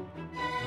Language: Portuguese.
Música